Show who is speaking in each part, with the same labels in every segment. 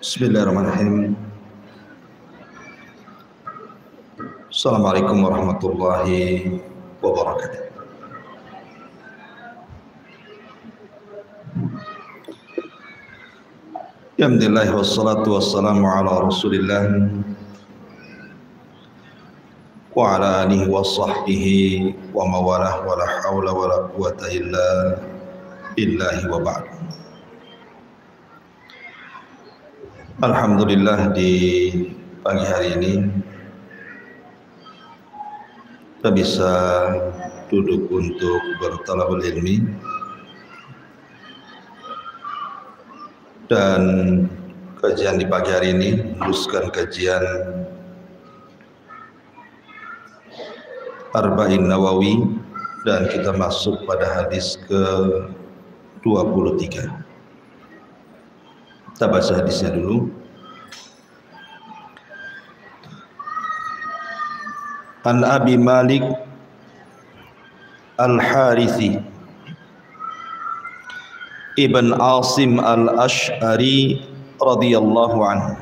Speaker 1: Bismillahirrahmanirrahim. Assalamualaikum warahmatullahi wabarakatuh. Alhamdulillah wassalatu wassalamu ala Rasulillah wa ala alihi wa sahbihi wa mawalah wa la hawla wa la quwata illa billahi wa ba'd. Alhamdulillah di pagi hari ini kita bisa duduk untuk bertalabul ilmi. Dan kajian di pagi hari ini meneruskan kajian Arba'in Nawawi dan kita masuk pada hadis ke 23 kita baca hadisnya dulu. An Abi Malik Al-Harithi Ibn Asim Al-Ash'ari radhiyallahu anhu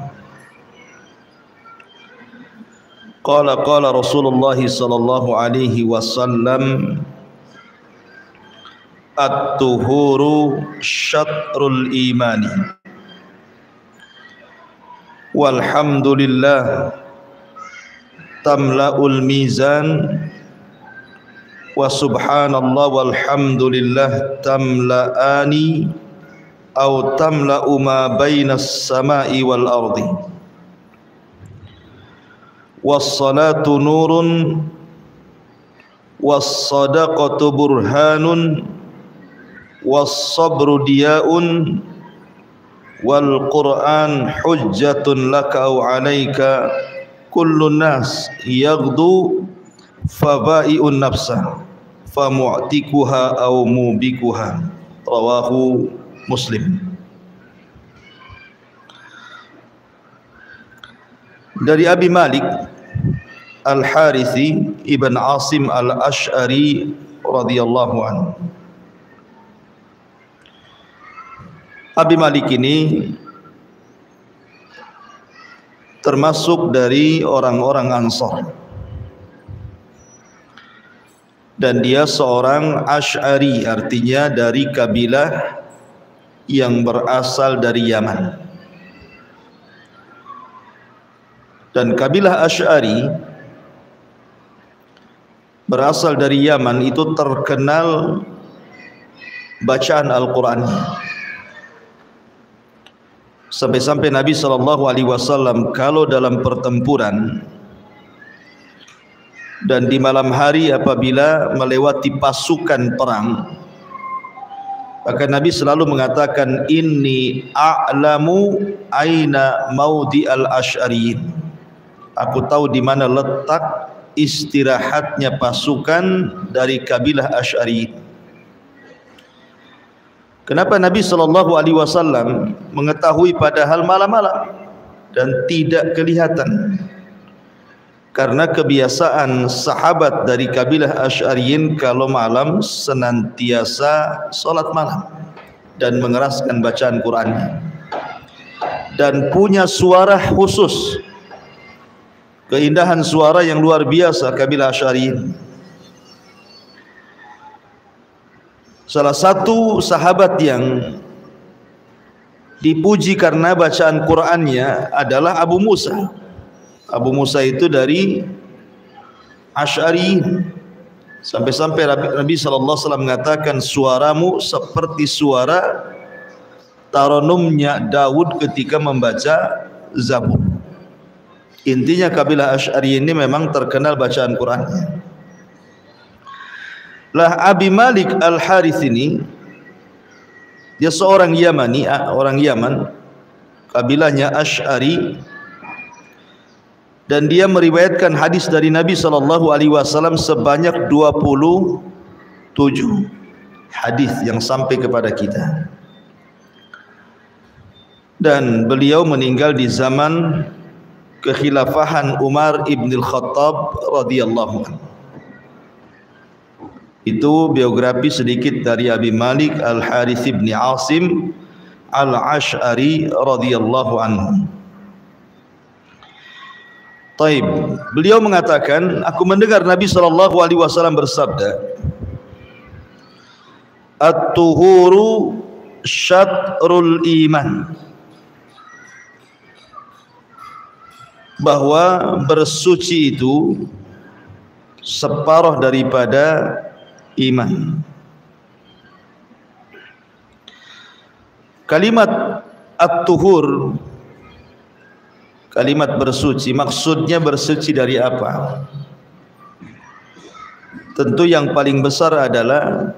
Speaker 1: Qala qala Rasulullah sallallahu alaihi wasallam At-tuhuru syatrul imani walhamdulillah tamla'ul mizan wa subhanallah walhamdulillah tamla'ani au tamla'u ma bainas sama'i wal ardi wassalatu nurun wassadaqatu burhanun wassabru diya'un والقرآن حجة لك أو عليك. كل الناس يغدو فبائئ النفس فمعتكها أو موبكها رواه مسلم. Dari Abi Malik Al-Harithi Ibn Asim Al-Ash'ari radhiyallahu Abi Malik ini termasuk dari orang-orang Ansor dan dia seorang Ash'ari artinya dari kabilah yang berasal dari Yaman. Dan kabilah Ash'ari berasal dari Yaman itu terkenal bacaan Al-Qur'annya sampai-sampai Nabi Shallallahu Alaihi Wasallam kalau dalam pertempuran dan di malam hari apabila melewati pasukan perang maka Nabi selalu mengatakan inni a'lamu aina maudi al ashariyin aku tahu di mana letak istirahatnya pasukan dari kabilah ashariyin Kenapa Nabi Shallallahu Alaihi Wasallam mengetahui padahal malam-malam dan tidak kelihatan? Karena kebiasaan sahabat dari kabilah Ash'ariyin kalau malam senantiasa solat malam dan mengeraskan bacaan Qur'annya dan punya suara khusus. Keindahan suara yang luar biasa kabilah Ash'ariyin Salah satu sahabat yang dipuji karena bacaan Qur'annya adalah Abu Musa. Abu Musa itu dari Ash'ari sampai-sampai Nabi sallallahu alaihi wasallam mengatakan suaramu seperti suara taronumnya Daud ketika membaca Zabur. Intinya kabilah Ash'ari ini memang terkenal bacaan Qur'annya. Lah Abi Malik Al-Harith ini dia seorang Yamani, orang Yaman, kabilahnya Ash'ari dan dia meriwayatkan hadis dari Nabi sallallahu alaihi wasallam sebanyak 27 hadis yang sampai kepada kita. Dan beliau meninggal di zaman kekhilafahan Umar ibn al-Khattab radhiyallahu anhu. Itu biografi sedikit dari Abi Malik Al-Harith bin Asim Al-Ash'ari radhiyallahu anhu. Taib. Beliau mengatakan, aku mendengar Nabi sallallahu alaihi wasallam bersabda, At-tuhuru syatrul iman. Bahwa bersuci itu separuh daripada iman. Kalimat at-tuhur kalimat bersuci maksudnya bersuci dari apa? Tentu yang paling besar adalah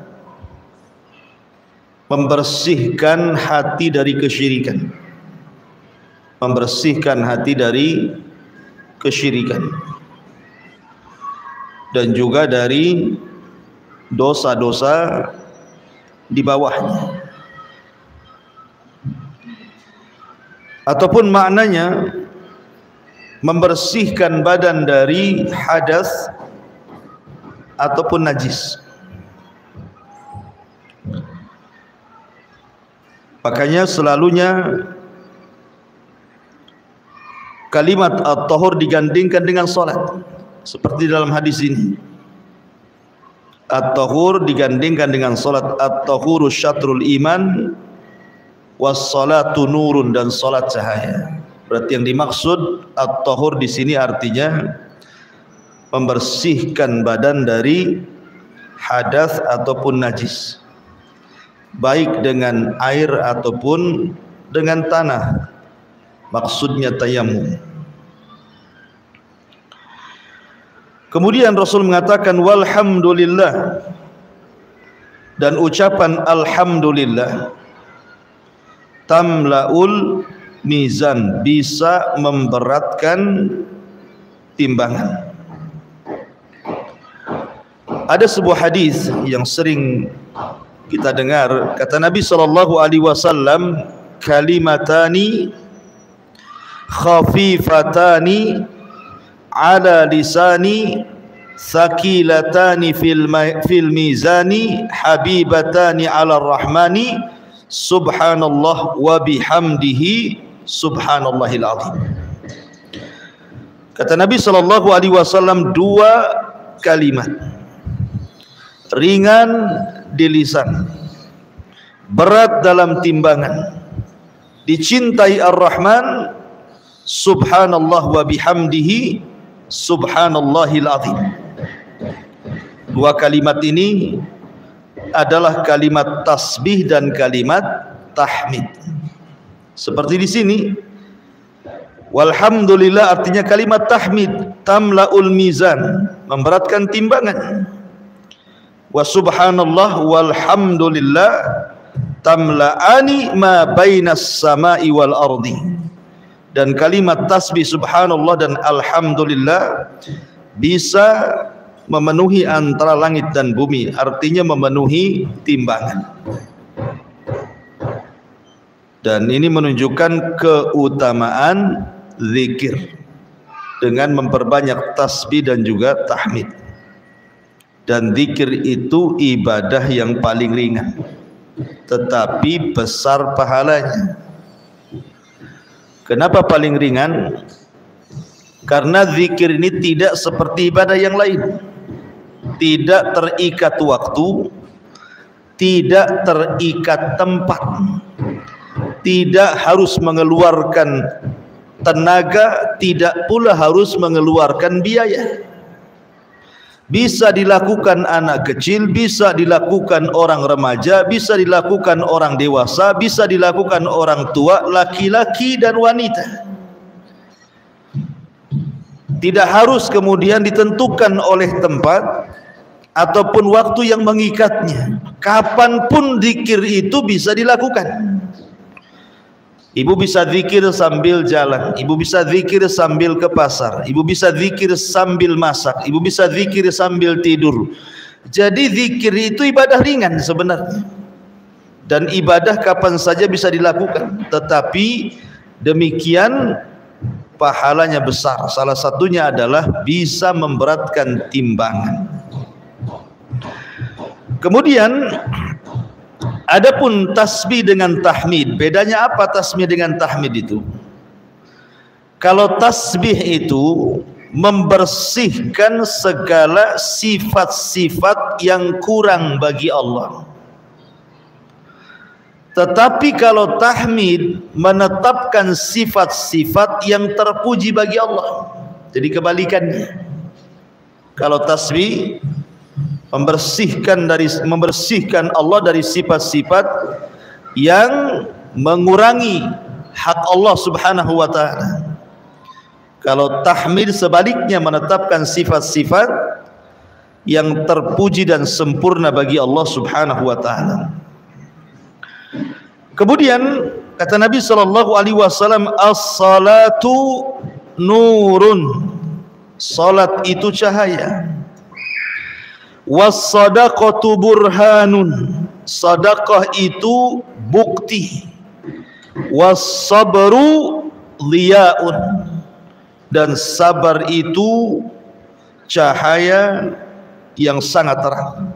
Speaker 1: membersihkan hati dari kesyirikan. Membersihkan hati dari kesyirikan. Dan juga dari dosa-dosa di bawahnya. ataupun maknanya membersihkan badan dari hadas ataupun najis. Makanya selalunya kalimat at-tahur digandingkan dengan salat seperti dalam hadis ini at-tahur digandingkan dengan salat at-tahuru syatrul iman wassalatu nurun dan salat cahaya. Berarti yang dimaksud at-tahur di sini artinya membersihkan badan dari hadas ataupun najis. Baik dengan air ataupun dengan tanah. Maksudnya tayamum. Kemudian Rasul mengatakan walhamdulillah. Dan ucapan alhamdulillah. Tamlaul mizan bisa memberatkan timbangan. Ada sebuah hadis yang sering kita dengar. Kata Nabi sallallahu alaihi wasallam kalimatani khafifatani ala lisani sakilatani fil fil mizani habibatani ala rahmani subhanallah wa bihamdihi subhanallahil azim. Kata Nabi sallallahu alaihi wasallam dua kalimat. Ringan di lisan berat dalam timbangan. Dicintai ar-rahman subhanallah wa bihamdihi subhanallahil azim dua kalimat ini adalah kalimat tasbih dan kalimat tahmid. Seperti di sini Walhamdulillah artinya kalimat tahmid tamlaul mizan memberatkan timbangan. Wa subhanallah walhamdulillah tamla'ani ma bainas sama'i wal ardi. Dan kalimat tasbih subhanallah dan alhamdulillah bisa memenuhi antara langit dan bumi. Artinya memenuhi timbangan. Dan ini menunjukkan keutamaan zikir dengan memperbanyak tasbih dan juga tahmid. Dan zikir itu ibadah yang paling ringan. Tetapi besar pahalanya kenapa paling ringan? Karena zikir ini tidak seperti ibadah yang lain. Tidak terikat waktu tidak terikat tempat tidak harus mengeluarkan tenaga tidak pula harus mengeluarkan biaya bisa dilakukan anak kecil bisa dilakukan orang remaja bisa dilakukan orang dewasa bisa dilakukan orang tua laki-laki dan wanita. Tidak harus kemudian ditentukan oleh tempat ataupun waktu yang mengikatnya. Kapan pun zikir itu bisa dilakukan ibu bisa zikir sambil jalan ibu bisa zikir sambil ke pasar ibu bisa zikir sambil masak ibu bisa zikir sambil tidur. Jadi zikir itu ibadah ringan sebenarnya. Dan ibadah kapan saja bisa dilakukan. Tetapi demikian pahalanya besar. Salah satunya adalah bisa memberatkan timbangan. Kemudian Adapun tasbih dengan tahmid, bedanya apa tasbih dengan tahmid itu? Kalau tasbih itu membersihkan segala sifat-sifat yang kurang bagi Allah. Tetapi kalau tahmid menetapkan sifat-sifat yang terpuji bagi Allah. Jadi kebalikannya. Kalau tasbih membersihkan dari membersihkan Allah dari sifat-sifat yang mengurangi hak Allah Subhanahu wa taala. Kalau tahmid sebaliknya menetapkan sifat-sifat yang terpuji dan sempurna bagi Allah Subhanahu wa taala. Kemudian kata Nabi sallallahu alaihi wasallam as-salatu nurun. Salat itu cahaya was-sadaqatu burhanun. Sedekah itu bukti. Was-sabru liyaun. Dan sabar itu cahaya yang sangat terang.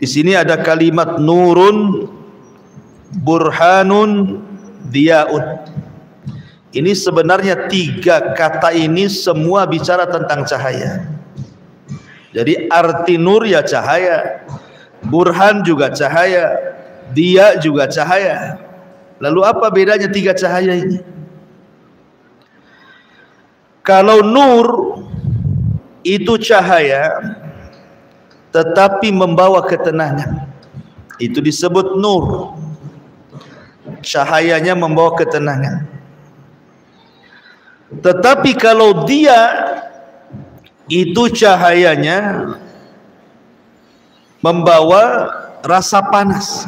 Speaker 1: Di sini ada kalimat nurun burhanun diyaun ini sebenarnya tiga kata ini semua bicara tentang cahaya jadi arti nur ya cahaya, burhan juga cahaya, dia juga cahaya. Lalu apa bedanya tiga cahaya ini? Kalau nur itu cahaya tetapi membawa ketenangan. Itu disebut nur. Cahayanya membawa ketenangan. Tetapi kalau dia itu cahayanya membawa rasa panas.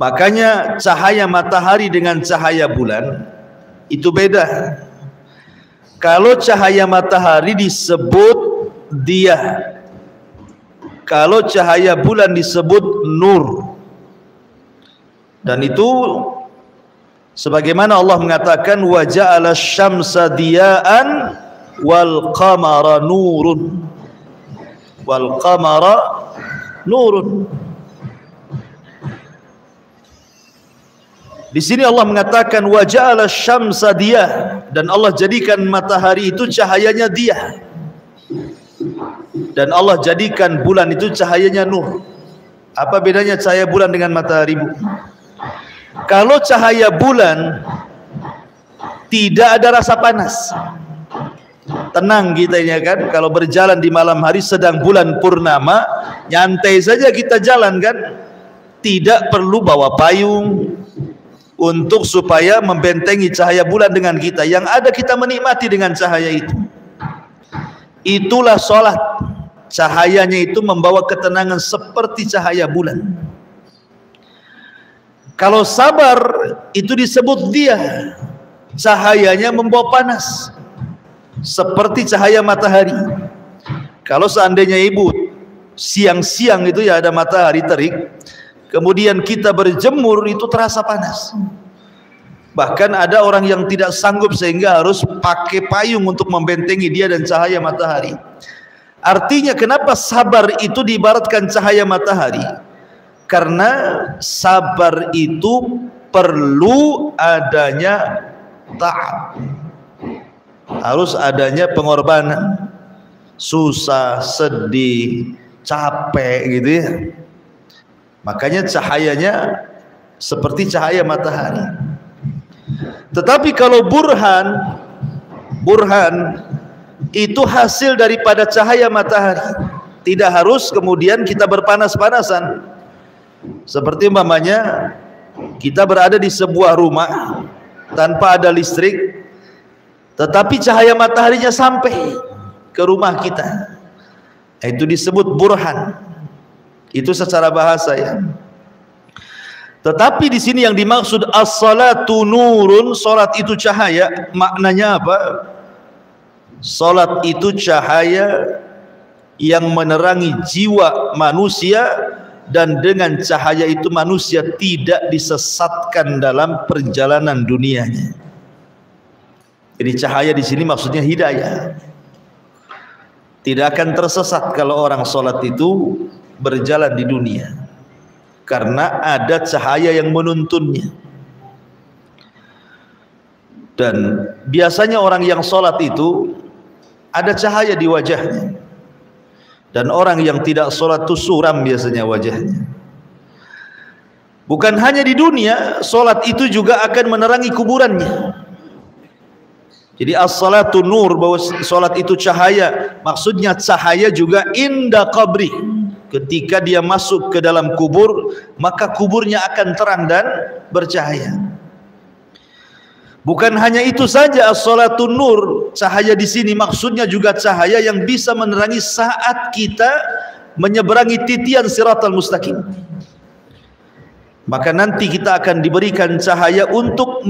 Speaker 1: Makanya cahaya matahari dengan cahaya bulan itu beda. Kalau cahaya matahari disebut dia. Kalau cahaya bulan disebut nur. Dan itu sebagaimana Allah mengatakan wa ja'ala syamsa diya'an wal qamara nurun wal qamara nurun Di sini Allah mengatakan wa ja'ala syamsa dia dan Allah jadikan matahari itu cahayanya dia. Dan Allah jadikan bulan itu cahayanya nur. Apa bedanya cahaya bulan dengan matahari? Bu? Kalau cahaya bulan tidak ada rasa panas tenang kita ini kan kalau berjalan di malam hari sedang bulan purnama nyantai saja kita jalan kan. Tidak perlu bawa payung untuk supaya membentengi cahaya bulan dengan kita. Yang ada kita menikmati dengan cahaya itu. Itulah sholat cahayanya itu membawa ketenangan seperti cahaya bulan. Kalau sabar itu disebut dia. Cahayanya membawa panas seperti cahaya matahari. Kalau seandainya ibu siang-siang itu ya ada matahari terik, kemudian kita berjemur itu terasa panas. Bahkan ada orang yang tidak sanggup sehingga harus pakai payung untuk membentengi dia dan cahaya matahari. Artinya kenapa sabar itu diibaratkan cahaya matahari? Karena sabar itu perlu adanya taat harus adanya pengorbanan. Susah sedih capek gitu ya. Makanya cahayanya seperti cahaya matahari. Tetapi kalau burhan burhan itu hasil daripada cahaya matahari. Tidak harus kemudian kita berpanas-panasan. Seperti umpamanya kita berada di sebuah rumah tanpa ada listrik tetapi cahaya mataharinya sampai ke rumah kita. Itu disebut burhan. Itu secara bahasa ya. Tetapi di sini yang dimaksud as-salatu nurun salat itu cahaya maknanya apa? Salat itu cahaya yang menerangi jiwa manusia dan dengan cahaya itu manusia tidak disesatkan dalam perjalanan dunianya jadi cahaya di sini maksudnya hidayah. Tidak akan tersesat kalau orang sholat itu berjalan di dunia. Karena ada cahaya yang menuntunnya. Dan biasanya orang yang sholat itu ada cahaya di wajahnya. Dan orang yang tidak sholat itu suram biasanya wajahnya. Bukan hanya di dunia sholat itu juga akan menerangi kuburannya jadi as-salatu nur bahwa salat itu cahaya. Maksudnya cahaya juga indah qabri. Ketika dia masuk ke dalam kubur, maka kuburnya akan terang dan bercahaya. Bukan hanya itu saja as-salatu nur, cahaya di sini maksudnya juga cahaya yang bisa menerangi saat kita menyeberangi titian siratal mustaqim maka nanti kita akan diberikan cahaya untuk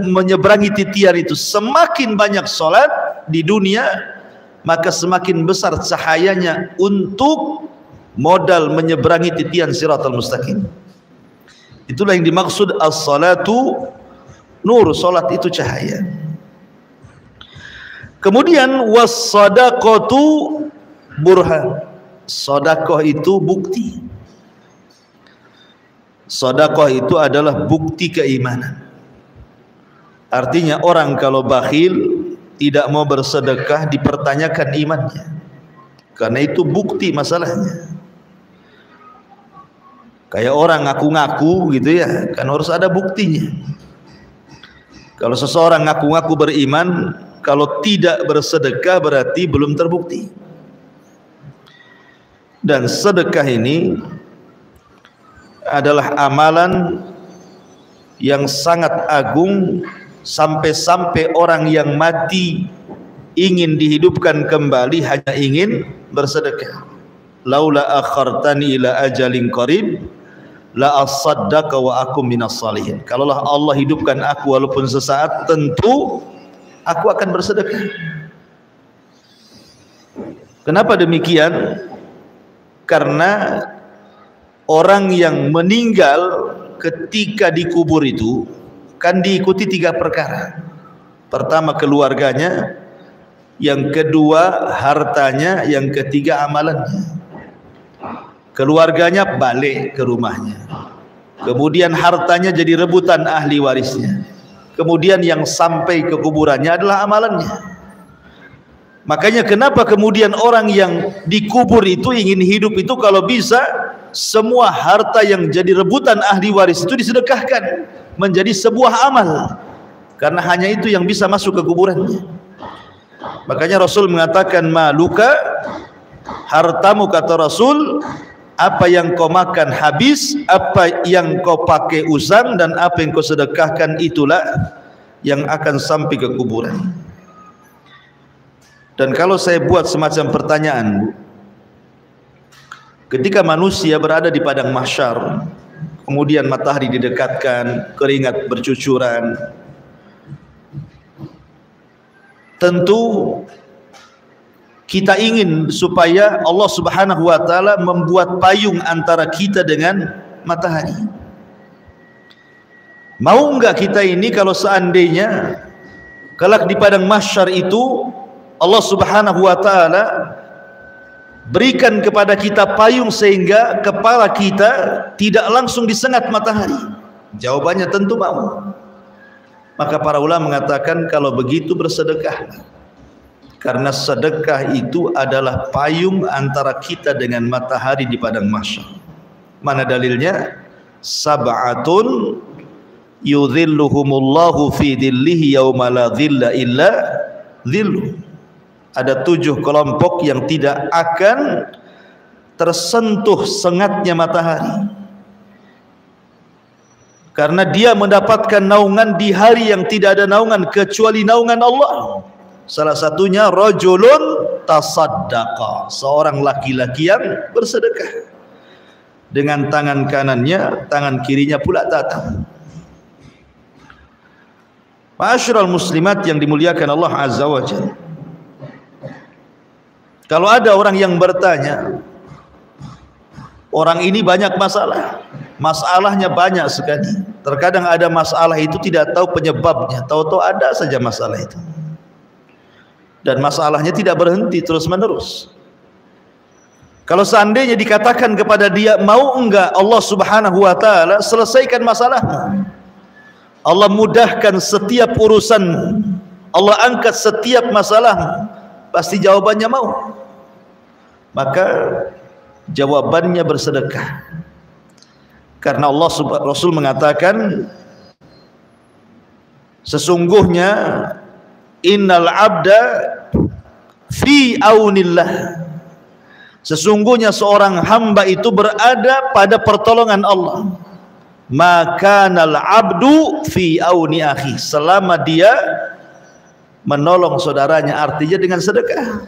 Speaker 1: menyeberangi titian itu. Semakin banyak solat di dunia maka semakin besar cahayanya untuk modal menyeberangi titian siratal mustaqim. Itulah yang dimaksud as-salatu nur solat itu cahaya. Kemudian was-sadaqatu burhan. Sedekah itu bukti Sodakoh itu adalah bukti keimanan. Artinya orang kalau bakhil tidak mau bersedekah dipertanyakan imannya. Karena itu bukti masalahnya. Kayak orang ngaku-ngaku gitu ya, kan harus ada buktinya. Kalau seseorang ngaku-ngaku beriman, kalau tidak bersedekah berarti belum terbukti. Dan sedekah ini adalah amalan yang sangat agung sampai-sampai orang yang mati ingin dihidupkan kembali hanya ingin bersedekah. Laula akhartani ila ajalin qarib la asaddaqa wa akum minas salihin. Kalaulah Allah hidupkan aku walaupun sesaat tentu aku akan bersedekah. Kenapa demikian? Karena orang yang meninggal ketika dikubur itu kan diikuti tiga perkara. Pertama keluarganya, yang kedua hartanya, yang ketiga amalannya. Keluarganya balik ke rumahnya. Kemudian hartanya jadi rebutan ahli warisnya. Kemudian yang sampai ke kuburannya adalah amalannya. Makanya kenapa kemudian orang yang dikubur itu ingin hidup itu kalau bisa semua harta yang jadi rebutan ahli waris itu disedekahkan menjadi sebuah amal. Karena hanya itu yang bisa masuk ke kuburannya. Makanya Rasul mengatakan maluka hartamu kata Rasul apa yang kau makan habis apa yang kau pakai usang dan apa yang kau sedekahkan itulah yang akan sampai ke kuburan. Dan kalau saya buat semacam pertanyaan Ketika manusia berada di padang mahsyar, kemudian matahari didekatkan, keringat bercucuran, tentu kita ingin supaya Allah Subhanahu wa taala membuat payung antara kita dengan matahari. Mau enggak kita ini kalau seandainya kelak di padang mahsyar itu Allah Subhanahu wa taala berikan kepada kita payung sehingga kepala kita tidak langsung disengat matahari. Jawabannya tentu mau. Maka para ulama mengatakan kalau begitu bersedekah. Karena sedekah itu adalah payung antara kita dengan matahari di padang mahsyar. Mana dalilnya? Sab'atun yudhilluhumullahu fi dhillihi yawma la dhilla illa dhilluh ada tujuh kelompok yang tidak akan tersentuh sengatnya matahari. Karena dia mendapatkan naungan di hari yang tidak ada naungan kecuali naungan Allah. Salah satunya rajulun tasaddaqa seorang laki-laki yang bersedekah. Dengan tangan kanannya tangan kirinya pula datang Ma'asyiral muslimat yang dimuliakan Allah Azza wa Jalla kalau ada orang yang bertanya, orang ini banyak masalah, masalahnya banyak sekali. Terkadang ada masalah itu tidak tahu penyebabnya, tahu-tahu ada saja masalah itu. Dan masalahnya tidak berhenti terus menerus. Kalau seandainya dikatakan kepada dia mau enggak Allah Subhanahu wa taala selesaikan masalah. Allah mudahkan setiap urusan. Allah angkat setiap masalah. Pasti jawabannya mau. Maka jawabannya bersedekah. Karena Allah Rasul mengatakan sesungguhnya innal abda fi aunillah Sesungguhnya seorang hamba itu berada pada pertolongan Allah. Maka nal abdu fi auni akhi selama dia menolong saudaranya artinya dengan sedekah.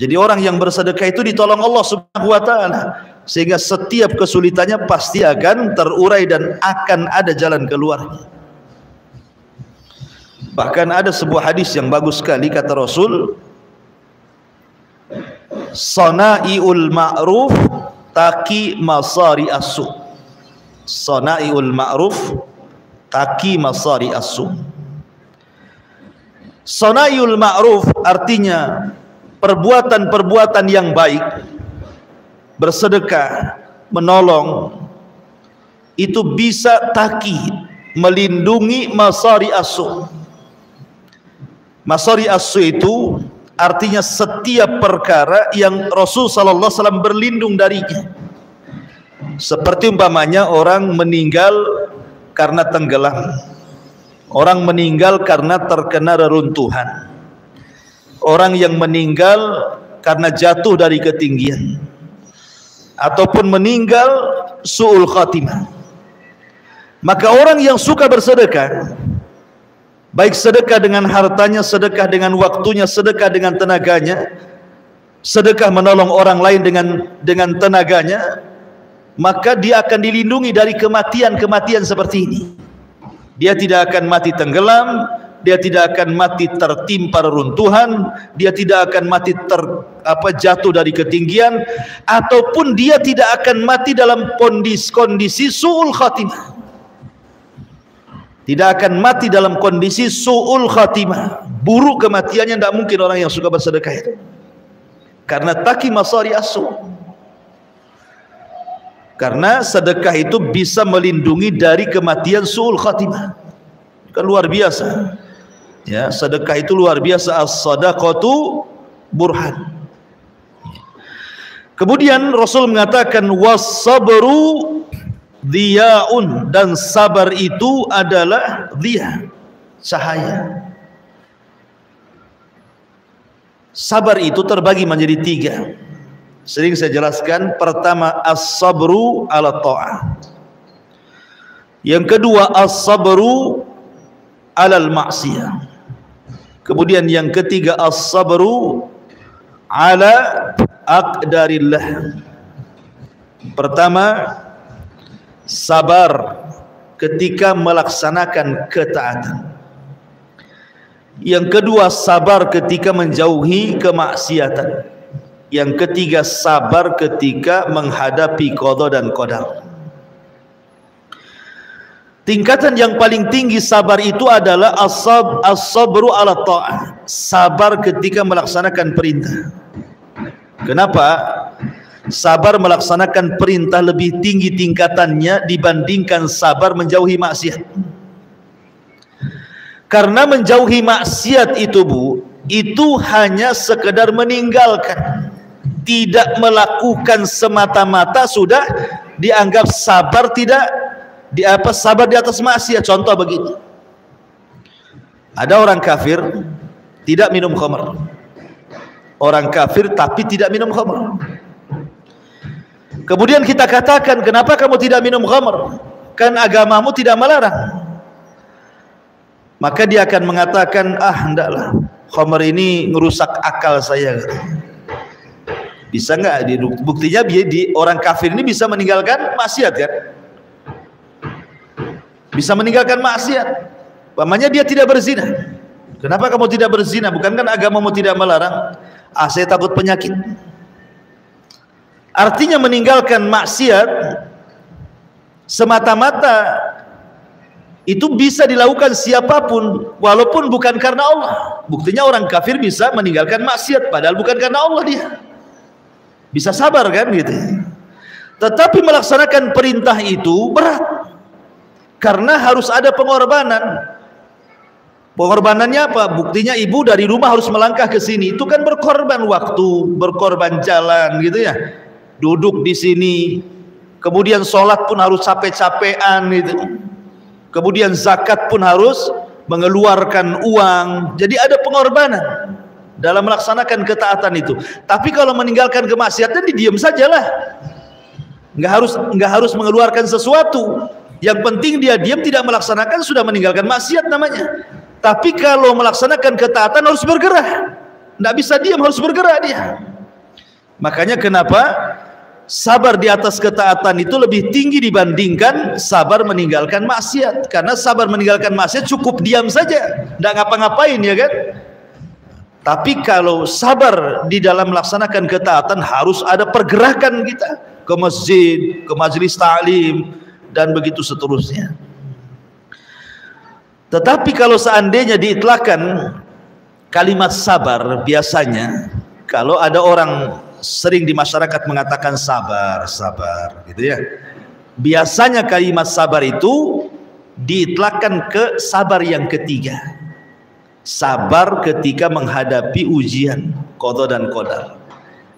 Speaker 1: Jadi orang yang bersedekah itu ditolong Allah Subhanahu wa taala sehingga setiap kesulitannya pasti akan terurai dan akan ada jalan keluar. Bahkan ada sebuah hadis yang bagus sekali kata Rasul Sana'iul ma'ruf taki masari asu. Sana'iul ma'ruf taki masari asu. Sana'iul ma'ruf artinya perbuatan-perbuatan yang baik bersedekah, menolong itu bisa taki melindungi masari asu. Masari asu itu artinya setiap perkara yang Rasul sallallahu alaihi berlindung darinya seperti umpamanya orang meninggal karena tenggelam orang meninggal karena terkena reruntuhan. Orang yang meninggal karena jatuh dari ketinggian. Ataupun meninggal suul khatimah. Maka orang yang suka bersedekah baik sedekah dengan hartanya, sedekah dengan waktunya, sedekah dengan tenaganya, sedekah menolong orang lain dengan dengan tenaganya, maka dia akan dilindungi dari kematian-kematian seperti ini. Dia tidak akan mati tenggelam, dia tidak akan mati tertimpa reruntuhan, dia tidak akan mati ter apa jatuh dari ketinggian ataupun dia tidak akan mati dalam kondisi kondisi suul khatimah. Tidak akan mati dalam kondisi su'ul khatimah. Buruk kematiannya tidak mungkin orang yang suka bersedekah itu. Karena taki masari asu karena sedekah itu bisa melindungi dari kematian su'ul khatimah. Kan luar biasa. Ya sedekah itu luar biasa. As-sadaqatu burhan. Kemudian Rasul mengatakan was-sabru Diyaun dan sabar itu adalah dia cahaya. Sabar itu terbagi menjadi tiga. Sering saya jelaskan. Pertama as-sabru ala ta'ah. Yang kedua as-sabru alal maksiyah. Kemudian yang ketiga as-sabru ala aqdarillah. Pertama sabar ketika melaksanakan ketaatan. Yang kedua sabar ketika menjauhi kemaksiatan. Yang ketiga sabar ketika menghadapi qada dan qadar. Tingkatan yang paling tinggi sabar itu adalah as-sab as-sabru ala ta'ah. Sabar ketika melaksanakan perintah. Kenapa? sabar melaksanakan perintah lebih tinggi tingkatannya dibandingkan sabar menjauhi maksiat karena menjauhi maksiat itu bu itu hanya sekedar meninggalkan tidak melakukan semata-mata sudah dianggap sabar tidak di apa sabar di atas maksiat contoh begitu ada orang kafir tidak minum khamr orang kafir tapi tidak minum khamr Kemudian kita katakan, kenapa kamu tidak minum khamr? Kan agamamu tidak melarang. Maka dia akan mengatakan, ah hendaklah, khamr ini ngerusak akal saya. Bisa enggak? Buktinya di orang kafir ini bisa meninggalkan maksiat kan? Bisa meninggalkan maksiat. Pamannya dia tidak berzina. Kenapa kamu tidak berzina? Bukankah agamamu tidak melarang? Ah, saya takut penyakit. Artinya meninggalkan maksiat semata-mata itu bisa dilakukan siapa pun walaupun bukan karena Allah. Buktinya orang kafir bisa meninggalkan maksiat padahal bukan karena Allah dia. Bisa sabar kan gitu. Tetapi melaksanakan perintah itu berat. Karena harus ada pengorbanan. Pengorbanannya apa? Buktinya ibu dari rumah harus melangkah ke sini. Itu kan berkorban waktu berkorban jalan gitu ya. Duduk di sini. Kemudian sholat pun harus capek-capean gitu. Kemudian zakat pun harus mengeluarkan uang. Jadi ada pengorbanan dalam melaksanakan ketaatan itu. Tapi kalau meninggalkan kemaksiatan didiam sajalah. Enggak harus enggak harus mengeluarkan sesuatu. Yang penting dia diam tidak melaksanakan sudah meninggalkan maksiat namanya. Tapi kalau melaksanakan ketaatan harus bergerak. Enggak bisa diam harus bergerak dia. Makanya kenapa sabar di atas ketaatan itu lebih tinggi dibandingkan sabar meninggalkan maksiat. Karena sabar meninggalkan maksiat cukup diam saja, enggak ngapa-ngapain ya kan? Tapi kalau sabar di dalam melaksanakan ketaatan harus ada pergerakan kita ke masjid, ke majelis ta'lim dan begitu seterusnya. Tetapi kalau seandainya diitlakan kalimat sabar biasanya kalau ada orang sering di masyarakat mengatakan sabar, sabar gitu ya. Biasanya kalimat sabar itu diitlakan ke sabar yang ketiga sabar ketika menghadapi ujian qada dan qadar.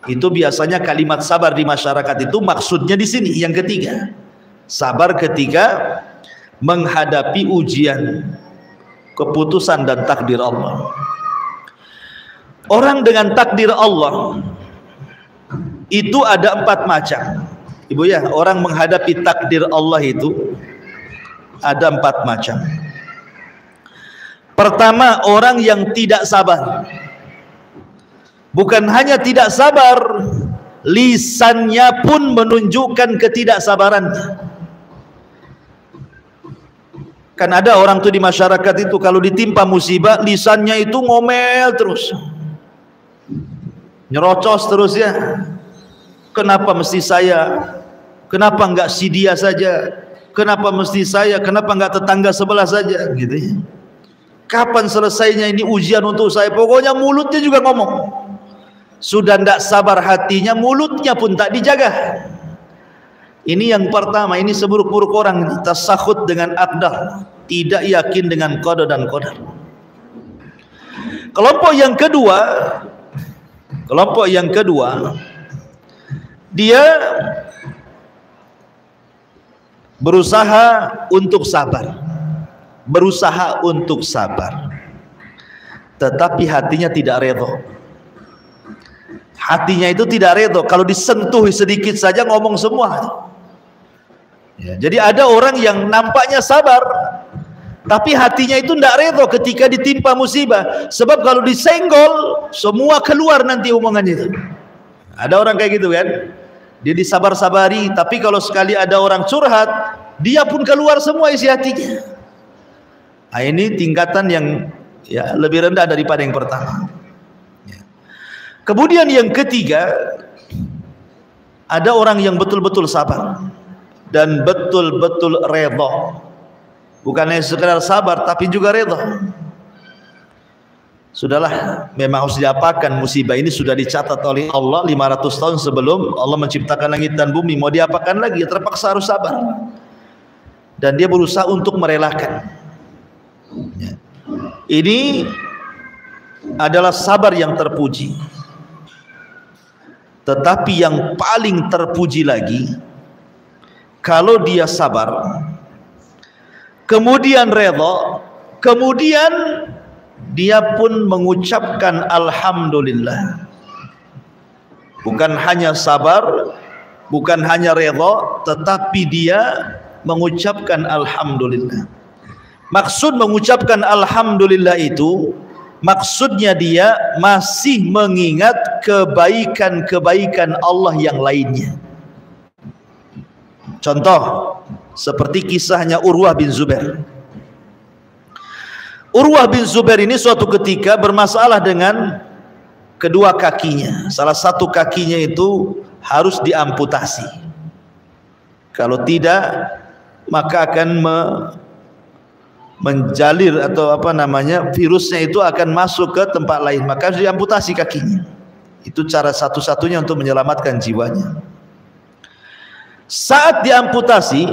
Speaker 1: Itu biasanya kalimat sabar di masyarakat itu maksudnya di sini yang ketiga. Sabar ketika menghadapi ujian keputusan dan takdir Allah. Orang dengan takdir Allah itu ada empat macam. Ibu ya, orang menghadapi takdir Allah itu ada empat macam. Pertama orang yang tidak sabar. Bukan hanya tidak sabar, lisannya pun menunjukkan ketidaksabarannya. Kan ada orang tuh di masyarakat itu kalau ditimpa musibah lisannya itu ngomel terus. Nyerocos terus ya. Kenapa mesti saya? Kenapa enggak si dia saja? Kenapa mesti saya? Kenapa enggak tetangga sebelah saja gitu ya. Kapan selesainya ini ujian untuk saya? Pokoknya mulutnya juga ngomong. Sudah tidak sabar hatinya, mulutnya pun tak dijaga. Ini yang pertama, ini seburuk-buruk orang tasahud dengan akdah, tidak yakin dengan qada dan qadar. Kelompok yang kedua, kelompok yang kedua, dia berusaha untuk sabar berusaha untuk sabar. Tetapi hatinya tidak redho hatinya itu tidak redho kalau disentuh sedikit saja ngomong semua. Ya, jadi ada orang yang nampaknya sabar tapi hatinya itu tidak redho ketika ditimpa musibah. Sebab kalau disenggol semua keluar nanti omongan itu. Ada orang kayak gitu kan? Dia disabar-sabari tapi kalau sekali ada orang curhat dia pun keluar semua isi hatinya Nah, ini tingkatan yang ya lebih rendah daripada yang pertama. Ya. Kemudian yang ketiga ada orang yang betul-betul sabar dan betul-betul redha. Bukan hanya sekedar sabar tapi juga redha. Sudahlah, memang harus diapakan musibah ini sudah dicatat oleh Allah 500 tahun sebelum Allah menciptakan langit dan bumi. Mau diapakan lagi? Terpaksa harus sabar. Dan dia berusaha untuk merelakan. Ini adalah sabar yang terpuji. Tetapi yang paling terpuji lagi kalau dia sabar kemudian redha kemudian dia pun mengucapkan alhamdulillah. Bukan hanya sabar bukan hanya redha tetapi dia mengucapkan alhamdulillah Maksud mengucapkan alhamdulillah itu maksudnya dia masih mengingat kebaikan-kebaikan Allah yang lainnya. Contoh seperti kisahnya Urwah bin Zubair. Urwah bin Zubair ini suatu ketika bermasalah dengan kedua kakinya. Salah satu kakinya itu harus diamputasi. Kalau tidak maka akan menjalir atau apa namanya virusnya itu akan masuk ke tempat lain maka harus diamputasi kakinya Itu cara satu-satunya untuk menyelamatkan jiwanya. Saat diamputasi,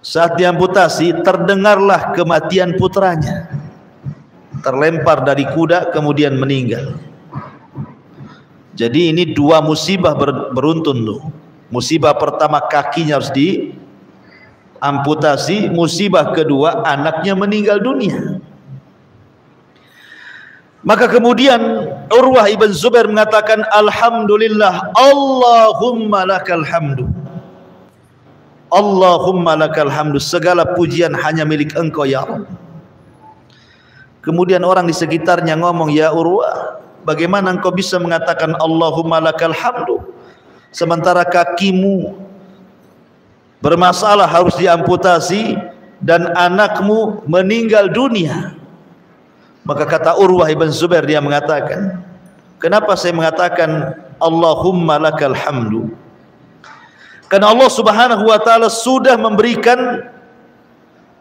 Speaker 1: saat diamputasi terdengarlah kematian putranya. Terlempar dari kuda kemudian meninggal. Jadi ini dua musibah beruntun tuh. Musibah pertama kakinya harus diamputasi, musibah kedua anaknya meninggal dunia. Maka kemudian Urwah ibn Zubair mengatakan Alhamdulillah Allahumma lakal hamdu. Allahumma lakal hamdu segala pujian hanya milik engkau ya Allah. Kemudian orang di sekitarnya ngomong ya Urwah bagaimana engkau bisa mengatakan Allahumma lakal hamdu? Sementara kakimu bermasalah harus diamputasi dan anakmu meninggal dunia maka kata Urwah ibn Zubair dia mengatakan, kenapa saya mengatakan Allahumma lakal hamdu? Karena Allah Subhanahu wa taala sudah memberikan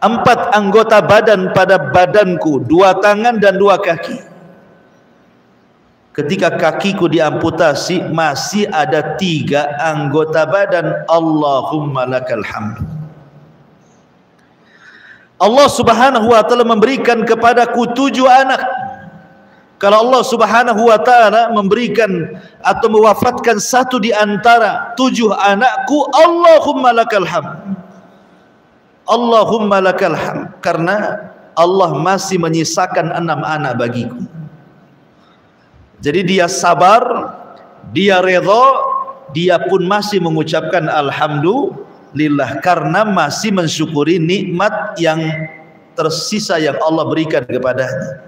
Speaker 1: empat anggota badan pada badanku, dua tangan dan dua kaki. Ketika kakiku diamputasi masih ada tiga anggota badan. Allahumma lakal hamdu. Allah Subhanahu wa taala memberikan kepadaku tujuh anak. Kalau Allah Subhanahu wa taala memberikan atau mewafatkan satu di antara tujuh anakku, Allahumma lakal hamd. Allahumma lakal hamd karena Allah masih menyisakan enam anak bagiku. Jadi dia sabar, dia redha, dia pun masih mengucapkan alhamdulillah lillah karena masih mensyukuri nikmat yang tersisa yang Allah berikan kepadanya.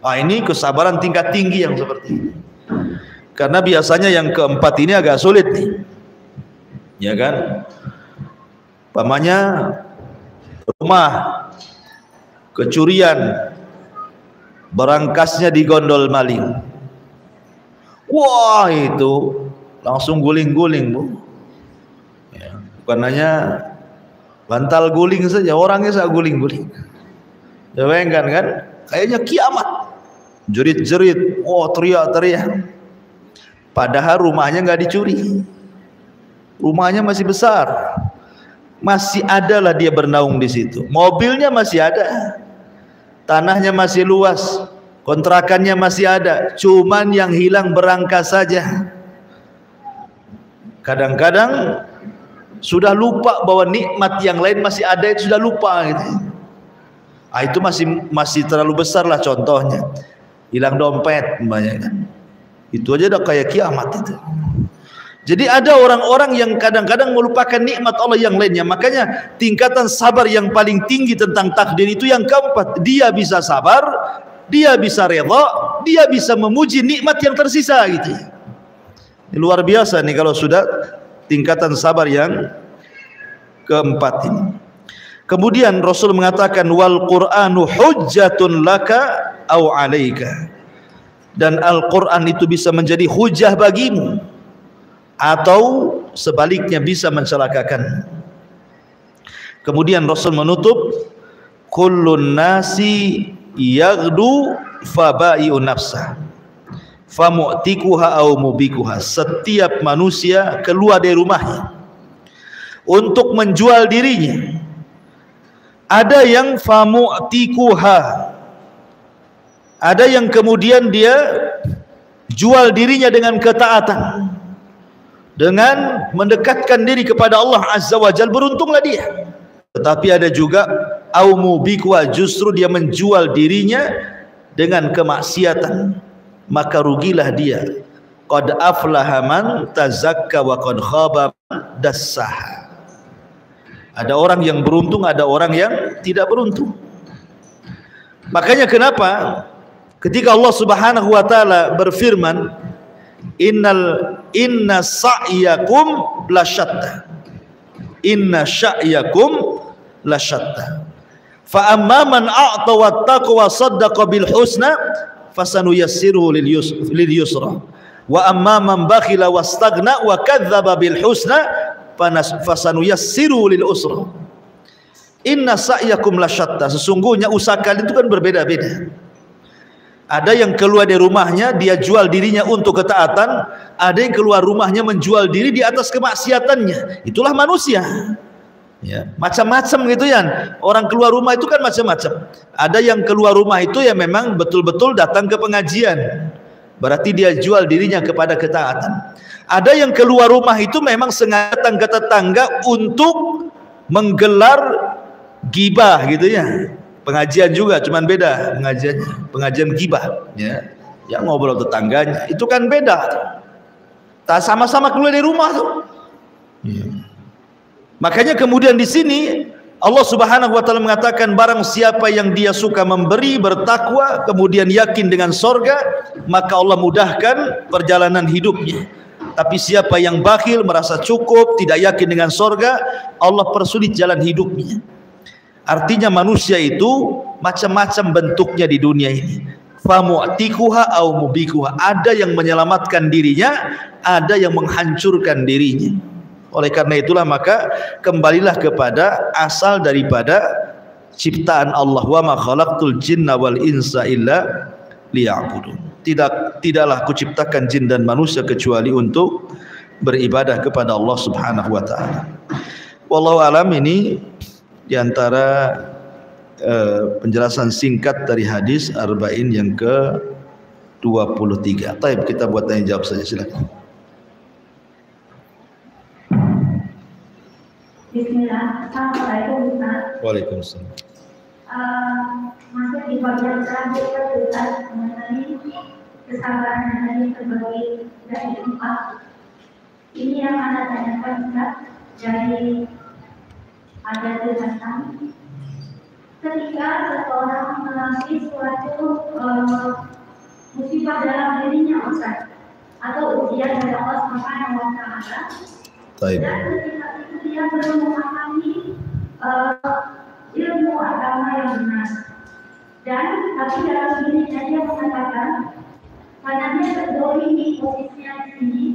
Speaker 1: Ah ini kesabaran tingkat tinggi yang seperti ini. Karena biasanya yang keempat ini agak sulit nih. Ya kan? Pamannya rumah kecurian berangkasnya di gondol maling. Wah itu langsung guling-guling bu. Bukan hanya bantal guling saja orangnya saya guling-guling. Ya bayangkan kan? Kayaknya kiamat. Jerit-jerit. Oh teriak-teriak. Padahal rumahnya nggak dicuri. Rumahnya masih besar. Masih ada lah dia bernaung di situ. Mobilnya masih ada tanahnya masih luas kontrakannya masih ada cuman yang hilang berangkas saja kadang-kadang sudah lupa bahwa nikmat yang lain masih ada itu sudah lupa gitu. Ah itu masih masih terlalu besar lah contohnya. Hilang dompet banyak kan. Itu aja udah kayak kiamat itu. Jadi ada orang-orang yang kadang-kadang melupakan nikmat Allah yang lainnya. Makanya tingkatan sabar yang paling tinggi tentang takdir itu yang keempat. Dia bisa sabar, dia bisa redha, dia bisa memuji nikmat yang tersisa gitu. Ini luar biasa nih kalau sudah tingkatan sabar yang keempat ini. Kemudian Rasul mengatakan wal Qur'anu hujjatun laka au alaika. Dan Al-Qur'an itu bisa menjadi hujah bagimu atau sebaliknya bisa mencelakakan. Kemudian Rasul menutup kullun nasi yaghdu fabai'u nafsah. Famu'tikuha au mubikuha. Setiap manusia keluar dari rumahnya untuk menjual dirinya. Ada yang famu'tikuha. Ada yang kemudian dia jual dirinya dengan ketaatan dengan mendekatkan diri kepada Allah Azza wa Jal beruntunglah dia. Tetapi ada juga au justru dia menjual dirinya dengan kemaksiatan. Maka rugilah dia. Qad aflaha man tazakka wa qad khaba dassaha. Ada orang yang beruntung ada orang yang tidak beruntung. Makanya kenapa? Ketika Allah Subhanahu wa taala berfirman innal inna sa'yakum lasyatta inna sya'yakum lasyatta fa amma man a'ta wa saddaqa bil husna fasanu yassiruhu lil yusra wa amma man bakhila wastaghna wa kadzdzaba bil husna fasanu yassiruhu lil usra inna sa'yakum lasyatta sesungguhnya usaha kalian itu kan berbeda-beda Ada yang keluar dari rumahnya dia jual dirinya untuk ketaatan, ada yang keluar rumahnya menjual diri di atas kemaksiatannya. Itulah manusia. Ya, macam-macam gitu ya. Orang keluar rumah itu kan macam-macam. Ada yang keluar rumah itu ya memang betul-betul datang ke pengajian. Berarti dia jual dirinya kepada ketaatan. Ada yang keluar rumah itu memang sengaja datang ke tetangga untuk menggelar gibah gitu ya pengajian juga cuman beda. Pengajian pengajian gibah ya. Yang ngobrol tetangganya itu kan beda tak sama-sama keluar dari rumah tuh. Ya. makanya kemudian di sini Allah Subhanahu wa taala mengatakan barang siapa yang dia suka memberi bertakwa kemudian yakin dengan sorga maka Allah mudahkan perjalanan hidupnya. Tapi siapa yang bakhil merasa cukup tidak yakin dengan sorga Allah persulit jalan hidupnya Artinya manusia itu macam-macam bentuknya di dunia ini. Famu'tikuha au mubikuha. Ada yang menyelamatkan dirinya, ada yang menghancurkan dirinya. Oleh karena itulah maka kembalilah kepada asal daripada ciptaan Allah wa ma khalaqtul jinna wal insa illa liya'budun. Tidak tidaklah kuciptakan jin dan manusia kecuali untuk beribadah kepada Allah Subhanahu wa taala. Wallahu alam ini di antara uh, penjelasan singkat dari hadis arba'in yang ke 23. Taib kita buat tanya jawab saja silakan.
Speaker 2: Bismillah. Assalamualaikum Ustaz.
Speaker 1: Waalaikumsalam.
Speaker 2: Uh, masih di bagian terakhir Ustaz mengenai kesabaran tadi terbagi dari empat. Ini yang anda tanyakan Ustaz dari ada tentang ketika seseorang mengalami suatu uh, musibah dalam dirinya Ustaz atau ujian dari Allah Subhanahu wa taala. Dan ketika itu dia belum memahami uh, ilmu agama yang benar. Dan tapi dalam dirinya dia mengatakan karena dia terdolimi posisinya di sini,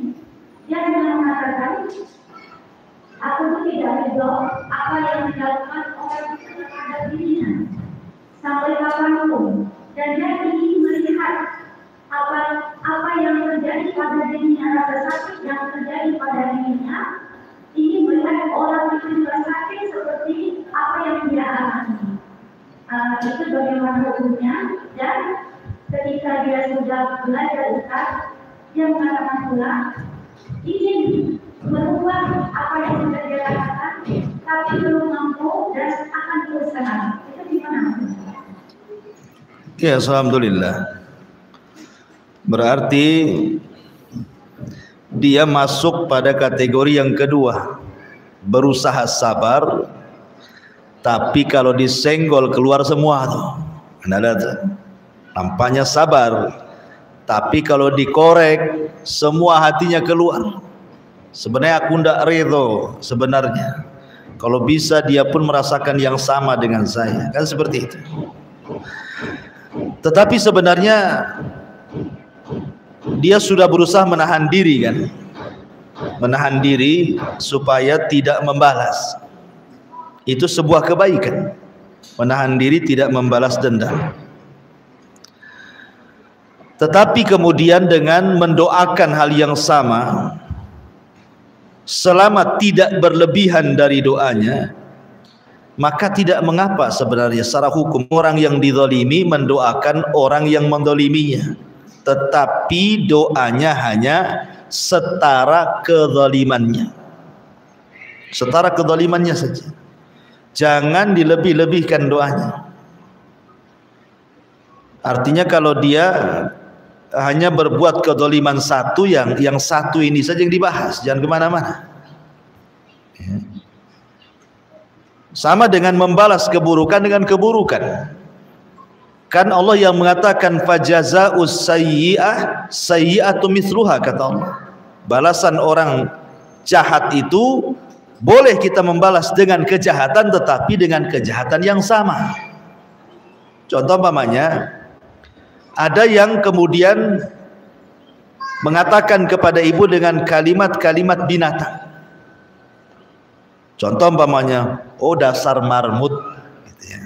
Speaker 2: dia mengatakan Aku tidak ridho apa yang dilakukan orang terhadap dirinya. Sampai kapan pun dan dia ingin melihat apa apa yang terjadi pada dirinya rasa sakit yang terjadi pada dirinya ingin melihat orang itu sakit seperti apa yang dia alami. Uh, itu bagaimana hukumnya? Dan ketika dia sudah belajar Ustaz dia mengatakan pula ingin berubah apa yang sudah dia lakukan, tapi belum mampu dan akan berusaha. Itu gimana?
Speaker 1: Ya, alhamdulillah. Berarti dia masuk pada kategori yang kedua, berusaha sabar, tapi kalau disenggol keluar semua tuh. Nampaknya sabar, tapi kalau dikorek semua hatinya keluar. Sebenarnya aku tidak ridho sebenarnya. Kalau bisa dia pun merasakan yang sama dengan saya. Kan seperti itu. Tetapi sebenarnya dia sudah berusaha menahan diri kan. Menahan diri supaya tidak membalas. Itu sebuah kebaikan. Menahan diri tidak membalas dendam. Tetapi kemudian dengan mendoakan hal yang sama, selama tidak berlebihan dari doanya maka tidak mengapa sebenarnya secara hukum orang yang didolimi mendoakan orang yang mendoliminya tetapi doanya hanya setara kezalimannya. Setara kezalimannya saja. Jangan dilebih-lebihkan doanya. Artinya kalau dia hanya berbuat kedoliman satu yang yang satu ini saja yang dibahas. Jangan ke mana-mana. Ya. sama dengan membalas keburukan dengan keburukan. Kan Allah yang mengatakan fajazaus sayyi'ah sayyi'atu mithluha kata Allah. Balasan orang jahat itu boleh kita membalas dengan kejahatan tetapi dengan kejahatan yang sama. Contoh umpamanya ada yang kemudian mengatakan kepada ibu dengan kalimat-kalimat binatang. Contoh umpamanya, oh dasar marmut. Gitu ya.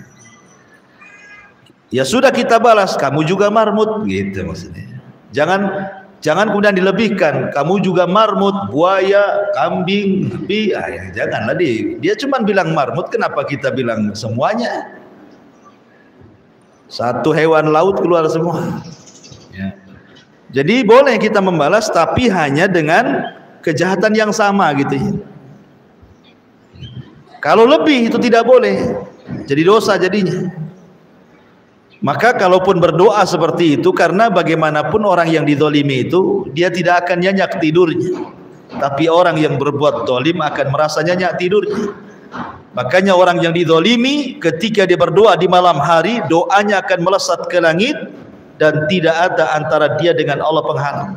Speaker 1: ya sudah kita balas kamu juga marmut gitu maksudnya jangan jangan kemudian dilebihkan kamu juga marmut buaya kambing tapi ah, ya, janganlah dia dia cuma bilang marmut kenapa kita bilang semuanya satu hewan laut keluar semua. Ya. jadi boleh kita membalas tapi hanya dengan kejahatan yang sama gitu ya. Kalau lebih itu tidak boleh. Jadi dosa jadinya. Maka kalaupun berdoa seperti itu karena bagaimanapun orang yang didolimi itu dia tidak akan nyenyak tidurnya. Tapi orang yang berbuat dolim akan merasa nyenyak tidurnya makanya orang yang didolimi ketika dia berdoa di malam hari doanya akan melesat ke langit dan tidak ada antara dia dengan Allah penghalang.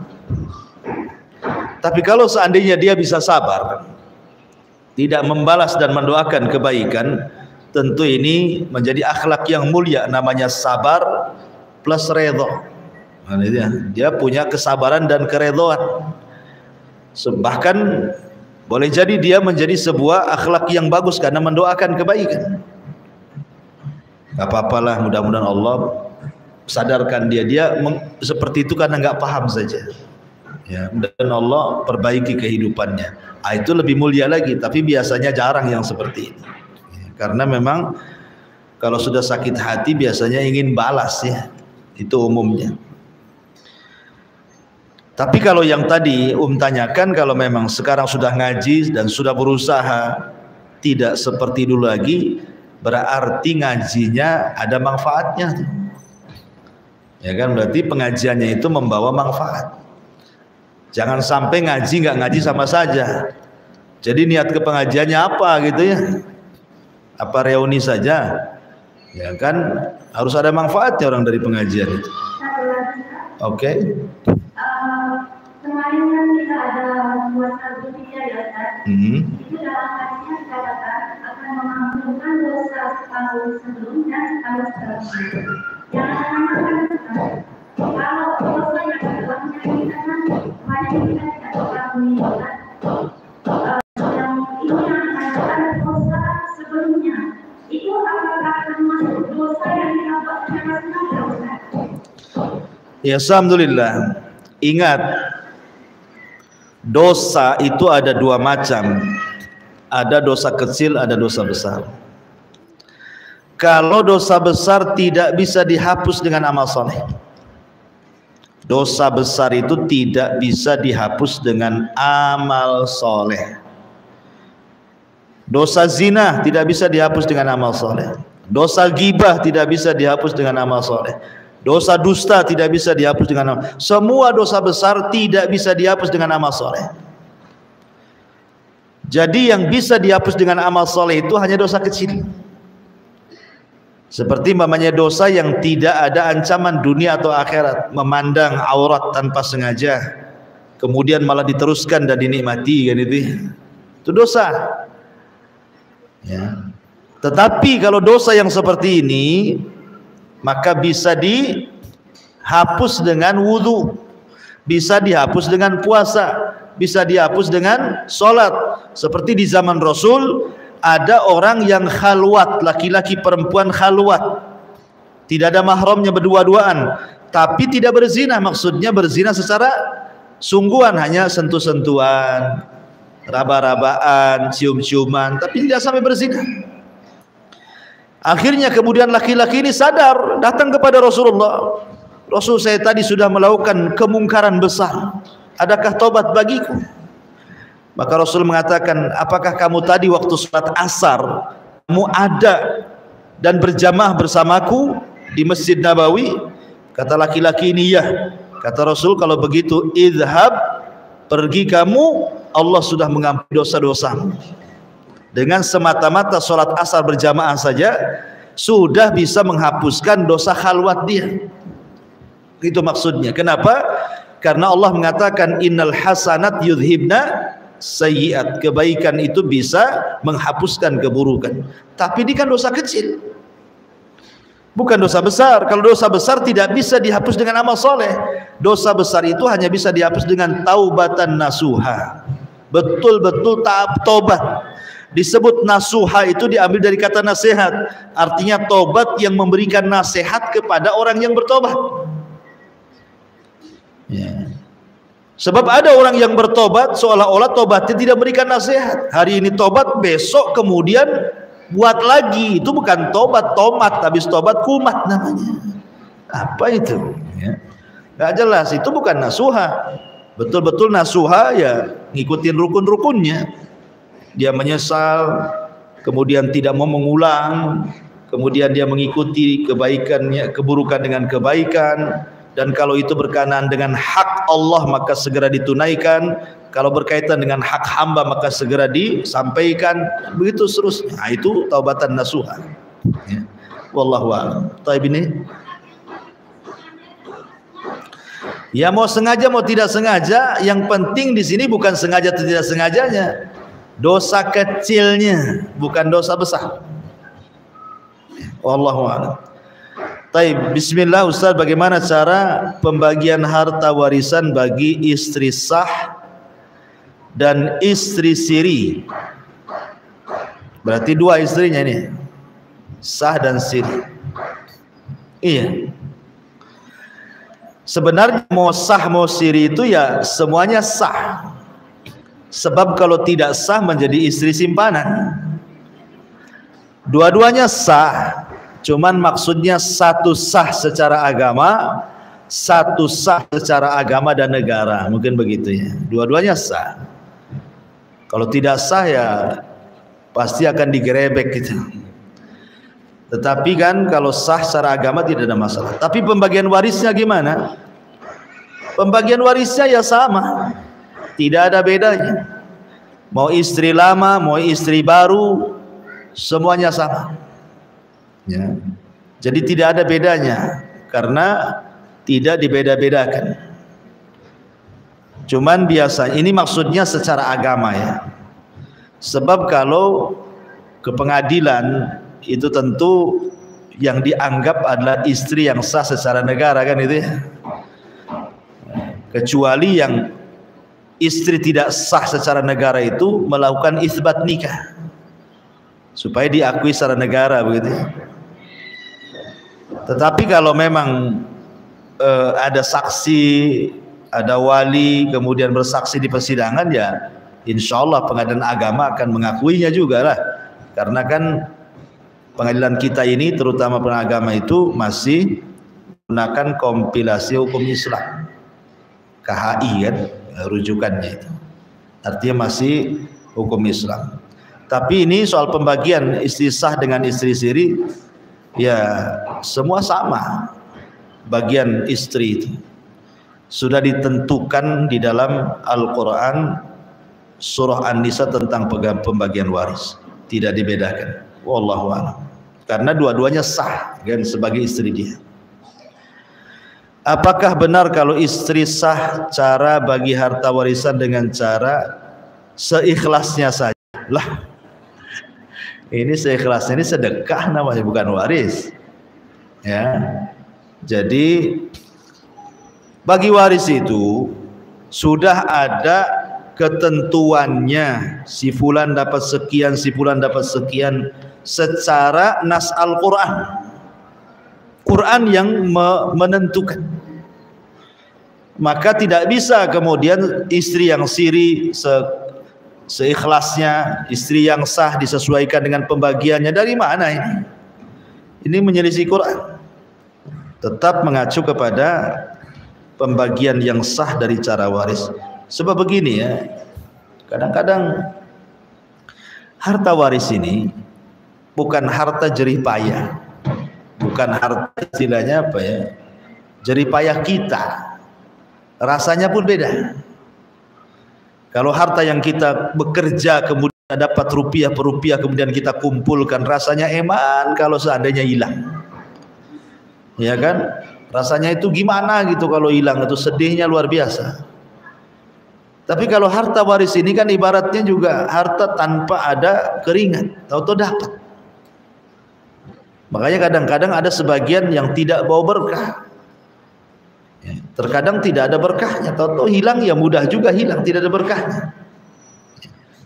Speaker 1: Tapi kalau seandainya dia bisa sabar tidak membalas dan mendoakan kebaikan tentu ini menjadi akhlak yang mulia namanya sabar plus redho dia, punya kesabaran dan keredhoan bahkan boleh jadi dia menjadi sebuah akhlak yang bagus karena mendoakan kebaikan. Apa-apalah mudah-mudahan Allah sadarkan dia. Dia seperti itu karena nggak paham saja. Ya dan Allah perbaiki kehidupannya. Ah, itu lebih mulia lagi tapi biasanya jarang yang seperti ini ya, karena memang kalau sudah sakit hati biasanya ingin balas ya itu umumnya tapi kalau yang tadi Um tanyakan kalau memang sekarang sudah ngaji dan sudah berusaha tidak seperti dulu lagi berarti ngajinya ada manfaatnya ya kan berarti pengajiannya itu membawa manfaat Jangan sampai ngaji nggak ngaji sama saja. Jadi niat ke pengajiannya apa gitu ya? Apa reuni saja? Ya kan harus ada manfaatnya orang dari pengajian itu. Oke. Okay.
Speaker 2: Uh, kemarin kan kita ada puasa bertiga ya kan? Mm-hmm. Itu dalam hadisnya dikatakan akan mengampunkan dosa setahun sebelumnya setahun setelahnya. Jangan menambahkan kalau dosa yang dalamnya kita kan banyak kita tidak dapat meninggalkan yang ini yang mengatakan dosa sebelumnya itu apakah termasuk dosa yang kita buat dengan sengaja
Speaker 1: Ya, Alhamdulillah. Ingat, dosa itu ada dua macam. Ada dosa kecil, ada dosa besar. Kalau dosa besar tidak bisa dihapus dengan amal soleh. Dosa besar itu tidak bisa dihapus dengan amal soleh. Dosa zina tidak bisa dihapus dengan amal soleh. Dosa gibah tidak bisa dihapus dengan amal soleh. Dosa dusta tidak bisa dihapus dengan amal. Semua dosa besar tidak bisa dihapus dengan amal soleh. Jadi yang bisa dihapus dengan amal soleh itu hanya dosa kecil. Seperti mamanya dosa yang tidak ada ancaman dunia atau akhirat, memandang aurat tanpa sengaja, kemudian malah diteruskan dan dinikmati kan itu. Itu dosa. Ya. Tetapi kalau dosa yang seperti ini maka bisa dihapus dengan wudhu, bisa dihapus dengan puasa, bisa dihapus dengan sholat. Seperti di zaman Rasul ada orang yang khalwat, laki-laki perempuan khalwat. Tidak ada mahramnya berdua-duaan, tapi tidak berzina. Maksudnya berzina secara sungguhan hanya sentuh-sentuhan, raba-rabaan, cium-ciuman, tapi tidak sampai berzina. Akhirnya kemudian laki-laki ini sadar, datang kepada Rasulullah. Rasul saya tadi sudah melakukan kemungkaran besar. Adakah tobat bagiku? Maka Rasul mengatakan, apakah kamu tadi waktu sholat asar, kamu ada dan berjamaah bersamaku di Masjid Nabawi? Kata laki-laki ini, ya. Kata Rasul, kalau begitu, idhab, pergi kamu, Allah sudah mengampuni dosa-dosa. Dengan semata-mata sholat asar berjamaah saja, sudah bisa menghapuskan dosa khalwat dia. Itu maksudnya. Kenapa? Karena Allah mengatakan innal hasanat yudhibna sayyiat. Kebaikan itu bisa menghapuskan keburukan. Tapi ini kan dosa kecil. Bukan dosa besar. Kalau dosa besar tidak bisa dihapus dengan amal soleh. Dosa besar itu hanya bisa dihapus dengan taubatan nasuha. Betul-betul taat tobat disebut nasuha itu diambil dari kata nasihat. Artinya tobat yang memberikan nasihat kepada orang yang bertobat. Ya. sebab ada orang yang bertobat seolah-olah tobatnya tidak memberikan nasihat. Hari ini tobat besok kemudian buat lagi. Itu bukan tobat tomat. Habis tobat kumat namanya. Apa itu? Ya. Gak jelas. Itu bukan nasuha. Betul-betul nasuha ya ngikutin rukun-rukunnya dia menyesal kemudian tidak mau mengulang kemudian dia mengikuti kebaikannya keburukan dengan kebaikan dan kalau itu berkenaan dengan hak Allah maka segera ditunaikan. Kalau berkaitan dengan hak hamba maka segera disampaikan. Begitu seterusnya. Nah, itu taubatan nasuha. Ya. wallahu a'lam. Ini. Ya mau sengaja mau tidak sengaja, yang penting di sini bukan sengaja atau tidak sengajanya. Dosa kecilnya, bukan dosa besar. Wallahu a'lam. Taib, bismillah Ustaz, bagaimana cara pembagian harta warisan bagi istri sah dan istri siri? Berarti dua istrinya ini. Sah dan siri. Iya. Sebenarnya mau sah mau siri itu ya semuanya sah. Sebab kalau tidak sah menjadi istri simpanan. Dua-duanya sah. Cuman maksudnya satu sah secara agama, satu sah secara agama dan negara. Mungkin begitu ya. Dua-duanya sah. Kalau tidak sah ya pasti akan digerebek gitu. Tetapi kan kalau sah secara agama tidak ada masalah. Tapi pembagian warisnya gimana? Pembagian warisnya ya sama. Tidak ada bedanya. Mau istri lama, mau istri baru, semuanya sama. Ya. Jadi tidak ada bedanya karena tidak dibeda-bedakan. Cuman biasa ini maksudnya secara agama ya. Sebab kalau ke pengadilan itu tentu yang dianggap adalah istri yang sah secara negara kan itu ya kecuali yang istri tidak sah secara negara itu melakukan isbat nikah. Supaya diakui secara negara begitu. Tetapi kalau memang uh, ada saksi ada wali kemudian bersaksi di persidangan ya insya Allah pengadilan agama akan mengakuinya juga lah karena kan pengadilan kita ini terutama pengagama itu masih menggunakan kompilasi hukum Islam. KHI kan rujukannya itu. Artinya masih hukum Islam. Tapi ini soal pembagian istri sah dengan istri siri ya semua sama. Bagian istri itu sudah ditentukan di dalam Al-Quran surah An-Nisa tentang pembagian waris. Tidak dibedakan. Wallahu a'lam. Karena dua-duanya sah kan sebagai istri dia apakah benar kalau istri sah cara bagi harta warisan dengan cara seikhlasnya saja? Lah ini seikhlasnya ini sedekah namanya bukan waris. Ya. Jadi bagi waris itu sudah ada ketentuannya. Si fulan dapat sekian si fulan dapat sekian secara nas Al-Qur'an Quran yang menentukan. Maka tidak bisa kemudian istri yang siri se seikhlasnya istri yang sah disesuaikan dengan pembagiannya. Dari mana ini? Ini menyelisih Quran. Tetap mengacu kepada pembagian yang sah dari cara waris. Sebab begini ya, kadang-kadang harta waris ini bukan harta jerih payah, bukan harta istilahnya apa ya, jerih payah kita. Rasanya pun beda. Kalau harta yang kita bekerja kemudian dapat rupiah per rupiah kemudian kita kumpulkan rasanya eman kalau seandainya hilang. Ya kan? Rasanya itu gimana gitu kalau hilang itu sedihnya luar biasa. Tapi kalau harta waris ini kan ibaratnya juga harta tanpa ada keringat, tahu-tahu dapat. Makanya kadang-kadang ada sebagian yang tidak bawa berkah. Ya, terkadang tidak ada berkahnya, tahu-tahu hilang ya mudah juga hilang, tidak ada berkahnya.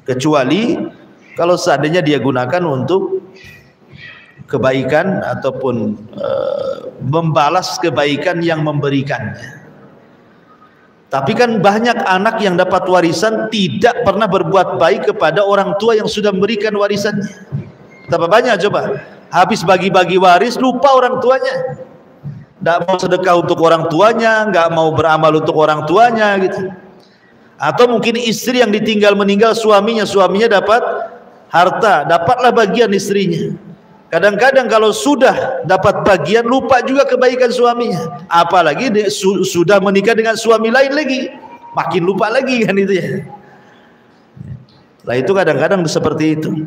Speaker 1: Kecuali kalau seandainya dia gunakan untuk kebaikan ataupun uh, membalas kebaikan yang memberikannya. Tapi kan banyak anak yang dapat warisan tidak pernah berbuat baik kepada orang tua yang sudah memberikan warisannya. Betapa banyak coba. Habis bagi-bagi waris lupa orang tuanya. Tidak mau sedekah untuk orang tuanya, nggak mau beramal untuk orang tuanya gitu. Atau mungkin istri yang ditinggal meninggal suaminya, suaminya dapat harta, dapatlah bagian istrinya. Kadang-kadang kalau sudah dapat bagian lupa juga kebaikan suaminya. Apalagi dia, su, sudah menikah dengan suami lain lagi, makin lupa lagi kan itu ya. Nah itu kadang-kadang seperti itu.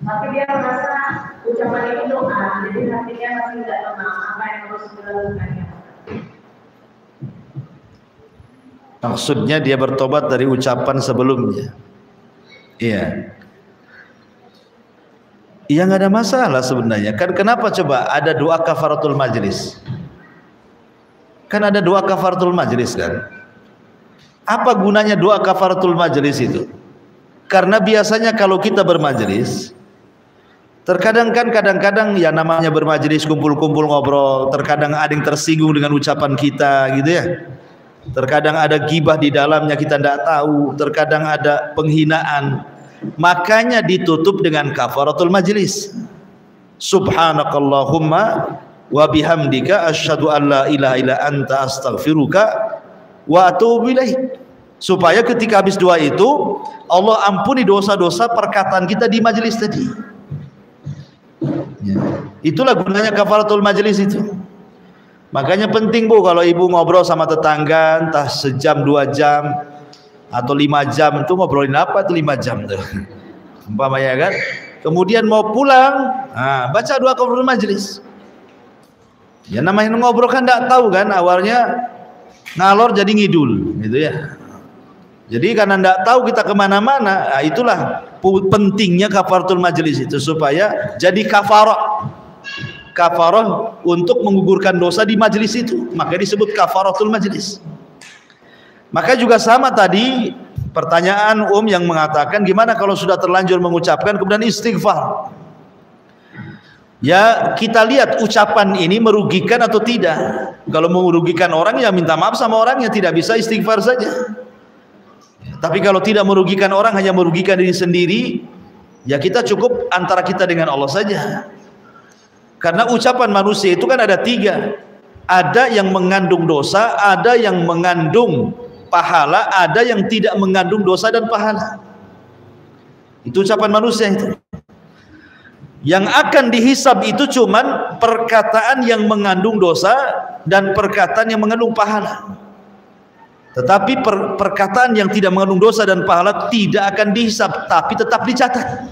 Speaker 2: Tapi dia merasa ucapan ini doa, jadi hatinya masih tidak tenang. Apa yang harus dilakukannya?
Speaker 1: Maksudnya dia bertobat dari ucapan sebelumnya. Iya. Ya nggak ada masalah sebenarnya. Kan kenapa coba ada doa kafaratul majlis? Kan ada doa kafaratul majlis kan? Apa gunanya doa kafaratul majlis itu? Karena biasanya kalau kita bermajlis, terkadang kan kadang-kadang ya namanya bermajlis kumpul-kumpul ngobrol, terkadang ada yang tersinggung dengan ucapan kita gitu ya. Terkadang ada gibah di dalamnya kita tidak tahu, terkadang ada penghinaan, makanya ditutup dengan kafaratul majlis. Subhanakallahumma wa bihamdika asyhadu an la ilaha illa anta astaghfiruka wa atubu ilaik. Supaya ketika habis doa itu Allah ampuni dosa-dosa perkataan kita di majelis tadi ya. itulah gunanya kafaratul majelis itu. Makanya penting bu kalau ibu ngobrol sama tetangga entah sejam dua jam atau lima jam itu ngobrolin apa tuh lima jam tuh? Umpamanya kan? Kemudian mau pulang nah, baca dua kafaratul majlis. Ya namanya ngobrol kan tidak tahu kan awalnya ngalor jadi ngidul gitu ya jadi karena tidak tahu kita ke mana-mana nah itulah pentingnya kafaratul majlis itu supaya jadi kafarah kafarah untuk menggugurkan dosa di majlis itu maka disebut kafaratul majlis maka juga sama tadi pertanyaan Om yang mengatakan gimana kalau sudah terlanjur mengucapkan kemudian istighfar. Ya kita lihat ucapan ini merugikan atau tidak. Kalau merugikan orang ya minta maaf sama orang yang tidak bisa istighfar saja. Tapi kalau tidak merugikan orang hanya merugikan diri sendiri, ya kita cukup antara kita dengan Allah saja. Karena ucapan manusia itu kan ada tiga. Ada yang mengandung dosa, ada yang mengandung pahala, ada yang tidak mengandung dosa dan pahala. Itu ucapan manusia itu. Yang akan dihisab itu cuman perkataan yang mengandung dosa dan perkataan yang mengandung pahala. Tetapi per, perkataan yang tidak mengandung dosa dan pahala tidak akan dihisab, tapi tetap dicatat.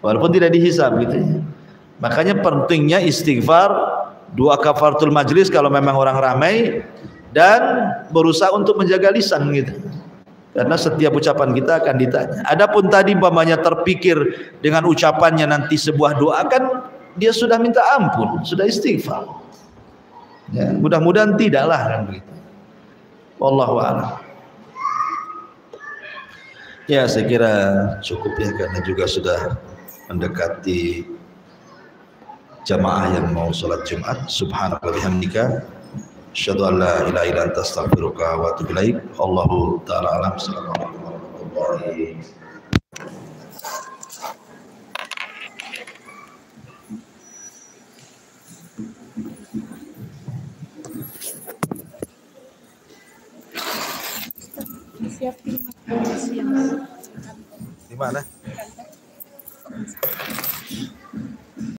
Speaker 1: Walaupun tidak dihisab gitu ya. Makanya pentingnya istighfar, dua kafaratul majlis kalau memang orang ramai dan berusaha untuk menjaga lisan gitu. Karena setiap ucapan kita akan ditanya. Adapun tadi umpamanya terpikir dengan ucapannya nanti sebuah doa kan dia sudah minta ampun, sudah istighfar. Ya, mudah-mudahan tidaklah kan begitu. Wallahu a'lam. Ya, saya kira cukup ya karena juga sudah mendekati jamaah yang mau sholat Jumat. Subhanallah bihamdika Asyhadu an la ilaha illa anta astaghfiruka wa atubu ilaik. Allahu taala alam. Assalamualaikum warahmatullahi
Speaker 3: siap di mana?
Speaker 1: Di mana?